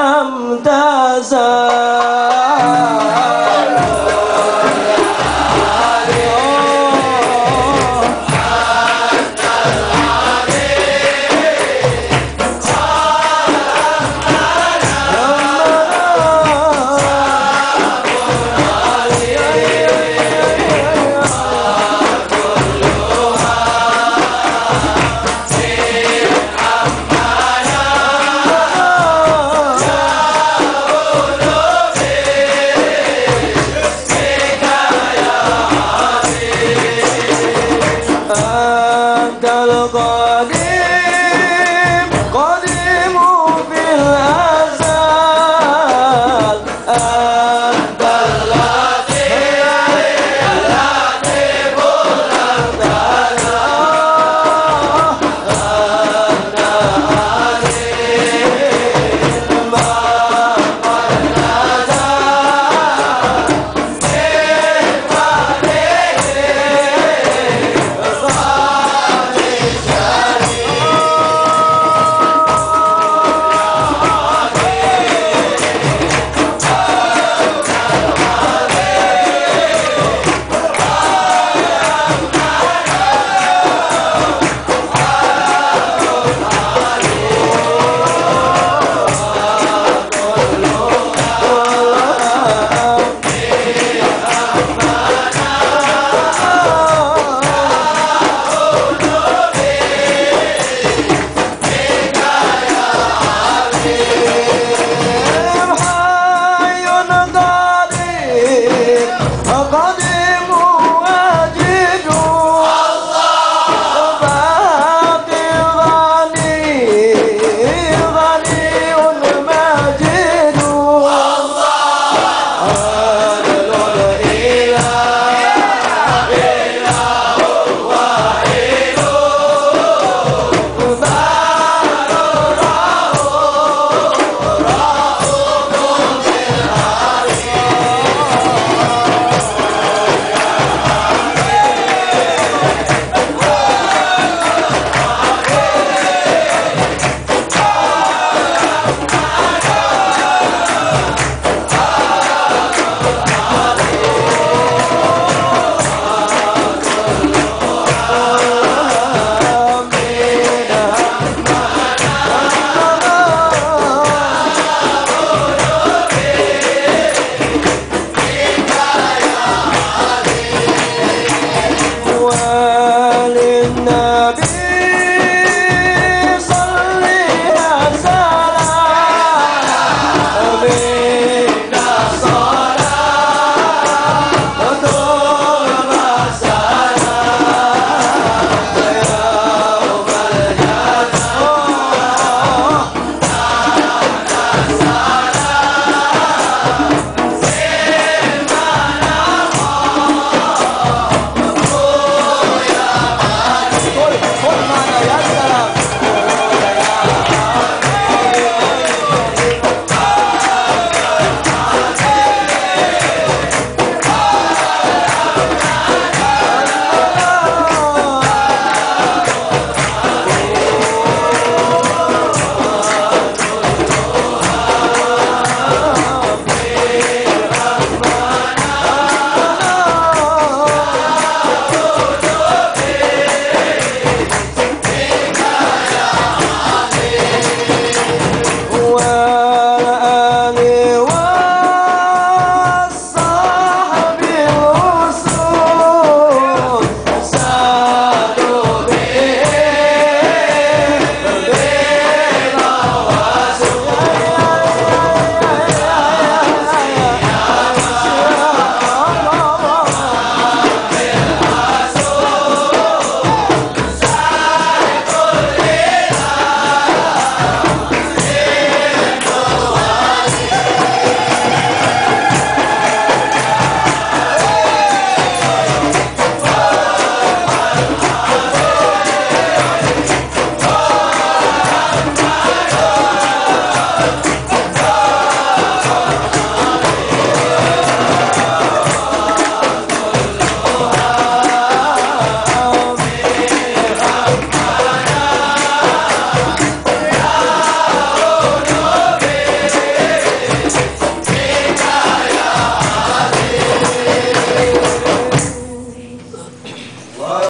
امتازا